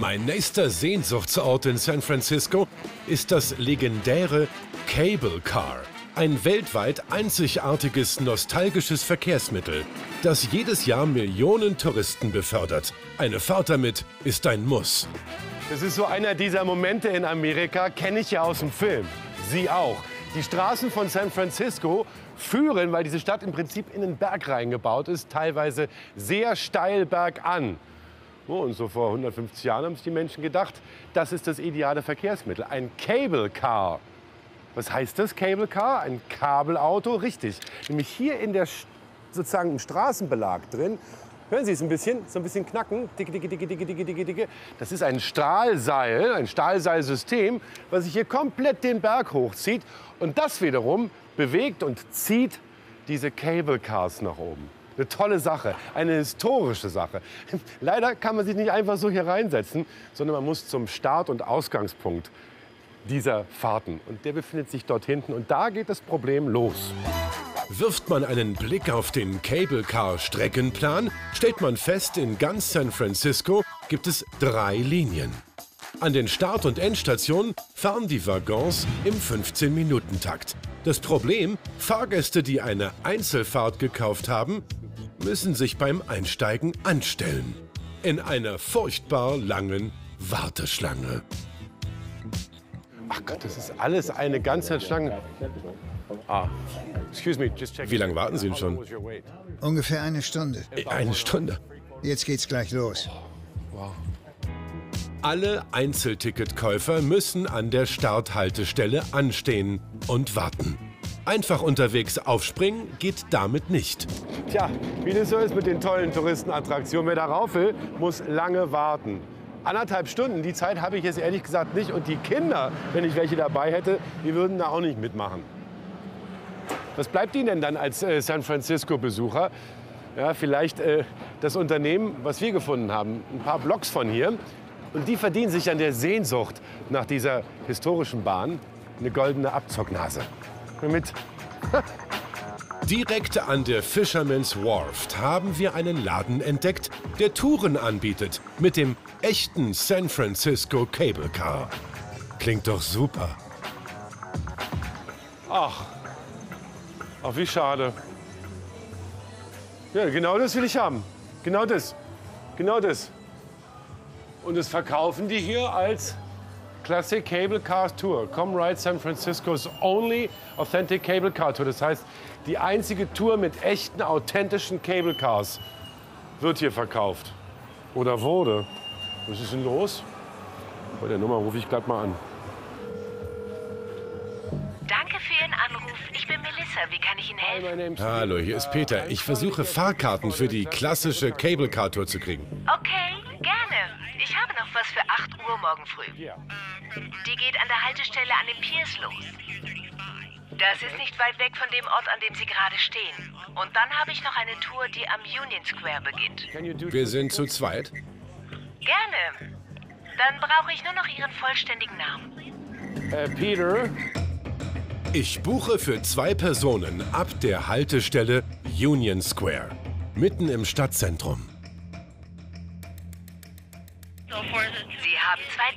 Mein nächster Sehnsuchtsort in San Francisco ist das legendäre Cable Car. Ein weltweit einzigartiges nostalgisches Verkehrsmittel, das jedes Jahr Millionen Touristen befördert. Eine Fahrt damit ist ein Muss. Das ist so einer dieser Momente in Amerika, kenne ich ja aus dem Film. Sie auch. Die Straßen von San Francisco führen, weil diese Stadt im Prinzip in den Berg reingebaut ist, teilweise sehr steil bergan. Oh, und so vor 150 Jahren haben sich die Menschen gedacht, das ist das ideale Verkehrsmittel, ein Cable Car. Was heißt das, Cable Car? Ein Kabelauto? Richtig. Nämlich hier in der, sozusagen im Straßenbelag drin Hören Sie es ein bisschen, so ein bisschen knacken. Dicke, dicke, dicke, dicke, dicke, dicke, dicke. Das ist ein Strahlseil, ein Stahlseilsystem, was sich hier komplett den Berg hochzieht. Und das wiederum bewegt und zieht diese Cable Cars nach oben. Eine tolle Sache, eine historische Sache. Leider kann man sich nicht einfach so hier reinsetzen, sondern man muss zum Start- und Ausgangspunkt dieser Fahrten. Und der befindet sich dort hinten. Und da geht das Problem los. Wirft man einen Blick auf den Cable Car Streckenplan, stellt man fest, in ganz San Francisco gibt es drei Linien. An den Start- und Endstationen fahren die Waggons im 15-Minuten-Takt. Das Problem, Fahrgäste, die eine Einzelfahrt gekauft haben, müssen sich beim Einsteigen anstellen. In einer furchtbar langen Warteschlange. Ach Gott, das ist alles eine ganze Schlange. Ah, excuse me, just check. Wie lange warten Sie denn schon? Ungefähr eine Stunde. Eine Stunde. Jetzt geht's gleich los. Alle Einzelticketkäufer müssen an der Starthaltestelle anstehen und warten. Einfach unterwegs aufspringen geht damit nicht. Tja, wie das so ist mit den tollen Touristenattraktionen. Wer darauf will, muss lange warten. Anderthalb Stunden, die Zeit habe ich jetzt ehrlich gesagt nicht. Und die Kinder, wenn ich welche dabei hätte, die würden da auch nicht mitmachen. Was bleibt Ihnen denn dann als äh, San Francisco-Besucher? Ja, vielleicht äh, das Unternehmen, was wir gefunden haben, ein paar Blocks von hier. Und die verdienen sich an der Sehnsucht nach dieser historischen Bahn eine goldene Abzocknase. Mit Direkt an der Fisherman's Wharf haben wir einen Laden entdeckt, der Touren anbietet mit dem echten San Francisco Cable Car. Klingt doch super. Ach, ach wie schade. Ja, genau das will ich haben. Genau das. Genau das. Und das verkaufen die hier als Classic Cable Car Tour. Come Ride San Francisco's only authentic Cable Car Tour. Das heißt, die einzige Tour mit echten, authentischen Cable Cars wird hier verkauft. Oder wurde. Was ist denn los? Bei der Nummer rufe ich gerade mal an. Danke für Ihren Anruf. Ich bin Melissa. Wie kann ich Ihnen helfen? Hallo, hier ist Peter. Ich versuche Fahrkarten für die klassische Cable Car Tour zu kriegen. Okay, gerne. Ich habe noch was für 8 Uhr morgen früh. Die geht an der Haltestelle an den Piers los. Das ist nicht weit weg von dem Ort, an dem Sie gerade stehen. Und dann habe ich noch eine Tour, die am Union Square beginnt. Wir sind zu zweit. Gerne. Dann brauche ich nur noch Ihren vollständigen Namen. Äh, Peter, Ich buche für zwei Personen ab der Haltestelle Union Square, mitten im Stadtzentrum.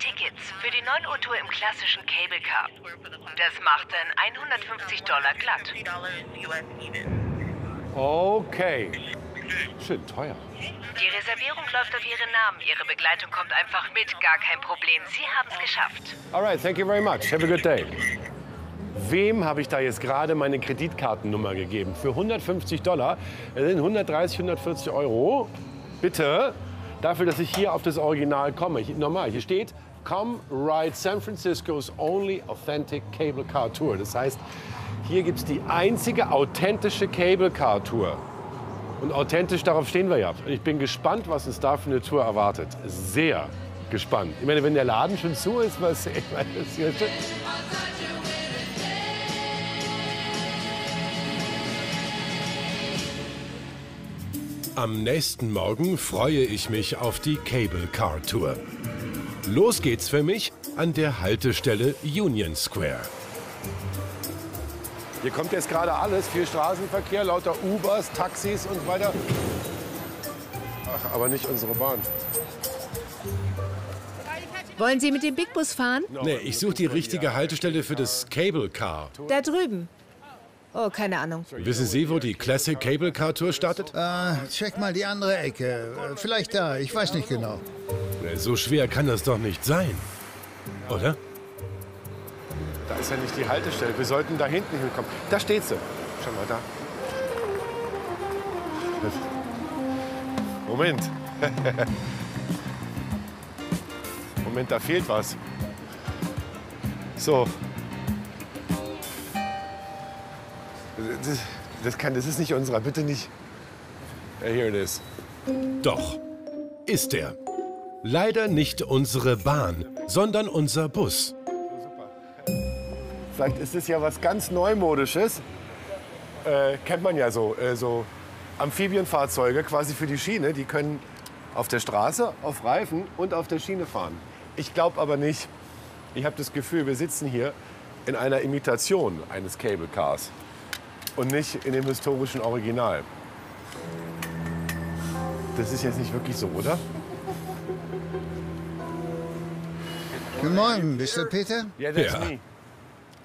Tickets für die 9 Uhr Tour im klassischen Cable Car. Das macht dann 150 Dollar glatt. okay. Schön teuer. Die Reservierung läuft auf Ihren Namen. Ihre Begleitung kommt einfach mit. Gar kein Problem. Sie haben es geschafft. All right, thank you very much. Have a good day. Wem habe ich da jetzt gerade meine Kreditkartennummer gegeben? Für 150 Dollar. Das sind 130, 140 Euro. Bitte. Dafür, dass ich hier auf das Original komme. Ich, normal, hier steht, come ride San Francisco's only authentic Cable Car Tour. Das heißt, hier gibt es die einzige authentische Cable Car Tour. Und authentisch, darauf stehen wir ja. Und ich bin gespannt, was uns da für eine Tour erwartet. Sehr gespannt. Ich meine, wenn der Laden schon zu ist, was ich meine, ist ja schon Am nächsten Morgen freue ich mich auf die Cable Car Tour. Los geht's für mich an der Haltestelle Union Square. Hier kommt jetzt gerade alles, viel Straßenverkehr, lauter Ubers, Taxis und so weiter. Ach, aber nicht unsere Bahn. Wollen Sie mit dem Big Bus fahren? Nee, ich suche die richtige Haltestelle für das Cable Car. Da drüben. Oh, keine Ahnung. Wissen Sie, wo die Classic Cable Car Tour startet? Äh, check mal die andere Ecke. Vielleicht da, ich weiß nicht genau. So schwer kann das doch nicht sein. Oder? Da ist ja nicht die Haltestelle. Wir sollten da hinten hinkommen. Da steht sie. Schau mal da. Moment. Moment, da fehlt was. So. Das, das, kann, das ist nicht unserer. Bitte nicht. Ja, here it is. Doch. Ist er. Leider nicht unsere Bahn, sondern unser Bus. Vielleicht ist es ja was ganz Neumodisches. Äh, kennt man ja so. Äh, so Amphibienfahrzeuge quasi für die Schiene. Die können auf der Straße, auf Reifen und auf der Schiene fahren. Ich glaube aber nicht. Ich habe das Gefühl, wir sitzen hier in einer Imitation eines Cable Cars und nicht in dem historischen Original. Das ist jetzt nicht wirklich so, oder? Guten Morgen, bist du Peter? Ja.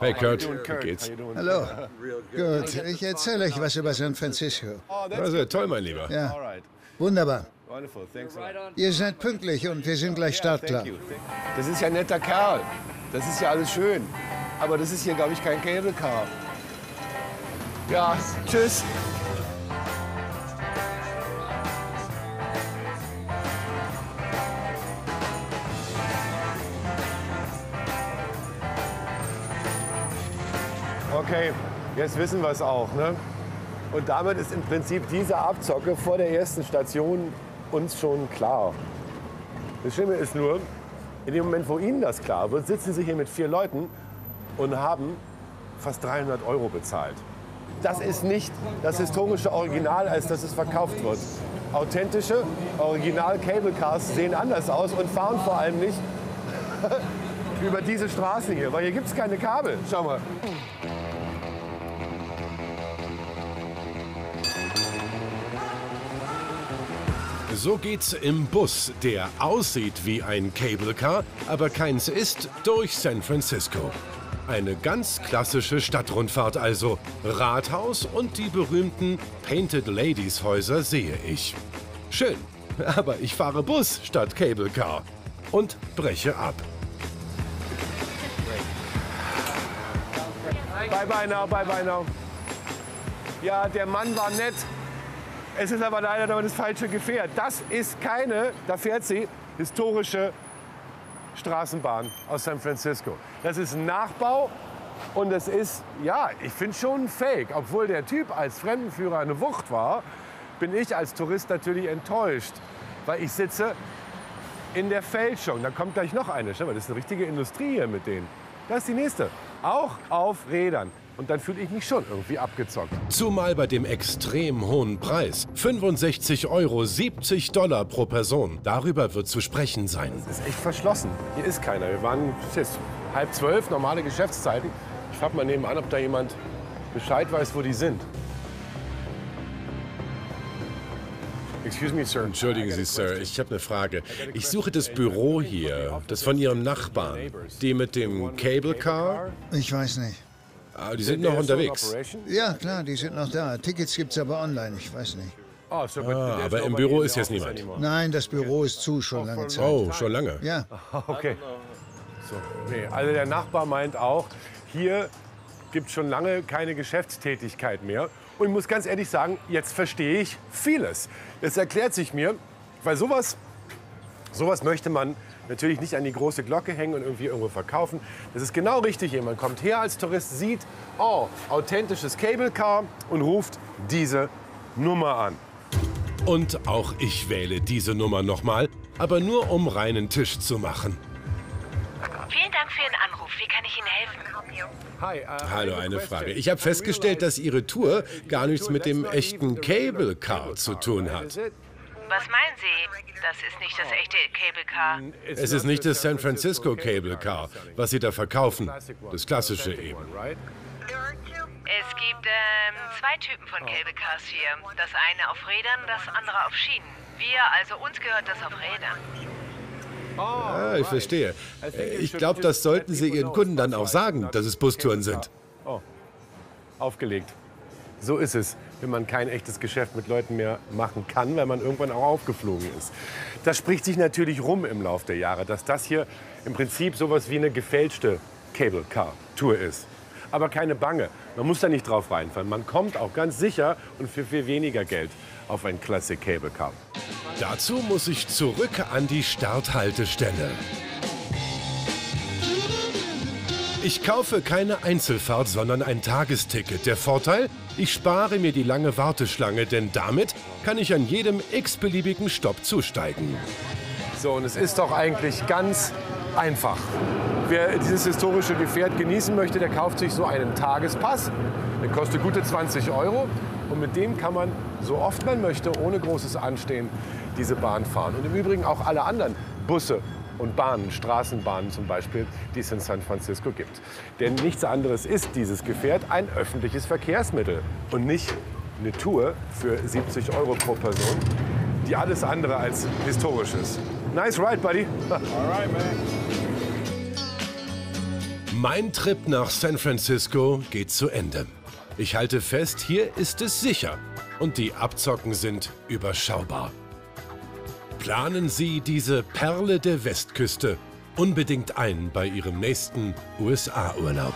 Hey Kurt, wie Kurt? geht's? Hallo. Gut, ich erzähle euch was über San Francisco. Oh, Also toll, mein Lieber. Ja, all right. wunderbar. Wonderful. Thanks a lot. Ihr seid pünktlich und wir sind gleich startklar. Das ist ja ein netter Kerl. Das ist ja alles schön. Aber das ist hier, glaube ich, kein Cable Car. Ja, tschüss. Okay, jetzt wissen wir es auch. Ne? Und damit ist im Prinzip diese Abzocke vor der ersten Station uns schon klar. Das Schlimme ist nur, in dem Moment, wo Ihnen das klar wird, sitzen Sie hier mit vier Leuten und haben fast 300 Euro bezahlt. Das ist nicht das historische Original, als dass es verkauft wird. Authentische Original Cable Cars sehen anders aus und fahren vor allem nicht über diese Straßen hier, weil hier gibt es keine Kabel. Schau mal. So geht's im Bus, der aussieht wie ein Cable Car, aber keins ist, durch San Francisco. Eine ganz klassische Stadtrundfahrt also. Rathaus und die berühmten Painted Ladies Häuser sehe ich. Schön, aber ich fahre Bus statt Cable Car und breche ab. Bye bye now, bye bye now. Ja, der Mann war nett. Es ist aber leider das falsche Gefährt. Das ist keine, da fährt sie, historische Straßenbahn aus San Francisco. Das ist ein Nachbau und es ist, ja, ich finde schon fake. Obwohl der Typ als Fremdenführer eine Wucht war, bin ich als Tourist natürlich enttäuscht. Weil ich sitze in der Fälschung. Da kommt gleich noch eine. Schau mal, das ist eine richtige Industrie hier mit denen. Das ist die nächste. Auch auf Rädern. Und dann fühle ich mich schon irgendwie abgezockt. Zumal bei dem extrem hohen Preis. 65 Euro, 70 Dollar pro Person. Darüber wird zu sprechen sein. Das ist echt verschlossen. Hier ist keiner. Wir waren es jetzt halb zwölf, normale Geschäftszeiten. Ich frage mal nebenan, ob da jemand Bescheid weiß, wo die sind. Excuse me, sir. Entschuldigen Sie, Sir, ich habe eine Frage. Ich suche das Büro hier, das von Ihrem Nachbarn. Die mit dem Cable Car? Ich weiß nicht. Ah, die sind noch unterwegs. Ja, klar, die sind noch da. Tickets gibt's aber online, ich weiß nicht. Oh, Ah, there's aber im Büro ist jetzt niemand. Nein, das Büro ist zu schon lange Zeit. Oh, schon lange. Ja, Okay. So, nee, also der Nachbar meint auch, hier gibt es schon lange keine Geschäftstätigkeit mehr. Und ich muss ganz ehrlich sagen, jetzt verstehe ich vieles. Es erklärt sich mir, weil sowas, sowas möchte man natürlich nicht an die große Glocke hängen und irgendwie irgendwo verkaufen. Das ist genau richtig. Jemand kommt her als Tourist, sieht, oh, authentisches Cable Car und ruft diese Nummer an. Und auch ich wähle diese Nummer nochmal, aber nur um reinen Tisch zu machen. Vielen Dank für Ihren Anruf. Wie kann ich Ihnen helfen? Hi, uh, Hallo, eine Frage. Ich habe festgestellt, dass Ihre Tour gar nichts mit dem echten Cable Car zu tun hat. Was meinen Sie? Das ist nicht das echte Cable Car. Es ist nicht das San Francisco Cable Car, was Sie da verkaufen. Das klassische eben. Es gibt ähm, zwei Typen von Cable Cars hier. Das eine auf Rädern, das andere auf Schienen. Wir, also uns gehört das auf Rädern. Ah, ich verstehe. Äh, Ich glaube, das sollten Sie Ihren Kunden dann auch sagen, dass es Bustouren sind. Oh, aufgelegt. So ist es, wenn man kein echtes Geschäft mit Leuten mehr machen kann, weil man irgendwann auch aufgeflogen ist. Das spricht sich natürlich rum im Laufe der Jahre, dass das hier im Prinzip sowas wie eine gefälschte Cable Car Tour ist. Aber keine Bange, man muss da nicht drauf reinfallen. Man kommt auch ganz sicher und für viel weniger Geld auf ein Classic Cable Car. Dazu muss ich zurück an die Starthaltestelle. Ich kaufe keine Einzelfahrt, sondern ein Tagesticket. Der Vorteil? Ich spare mir die lange Warteschlange, denn damit kann ich an jedem x-beliebigen Stopp zusteigen. So, und es ist doch eigentlich ganz einfach. Wer dieses historische Gefährt genießen möchte, der kauft sich so einen Tagespass. Der kostet gute 20 Euro. Und mit dem kann man, so oft man möchte, ohne großes Anstehen, diese Bahn fahren. Und im Übrigen auch alle anderen Busse und Bahnen, Straßenbahnen zum Beispiel, die es in San Francisco gibt. Denn nichts anderes ist dieses Gefährt ein öffentliches Verkehrsmittel und nicht eine Tour für 70 Euro pro Person, die alles andere als historisch ist. Nice ride, buddy. Mein Trip nach San Francisco geht zu Ende. Ich halte fest, hier ist es sicher und die Abzocken sind überschaubar. Planen Sie diese Perle der Westküste unbedingt ein bei Ihrem nächsten USA-Urlaub.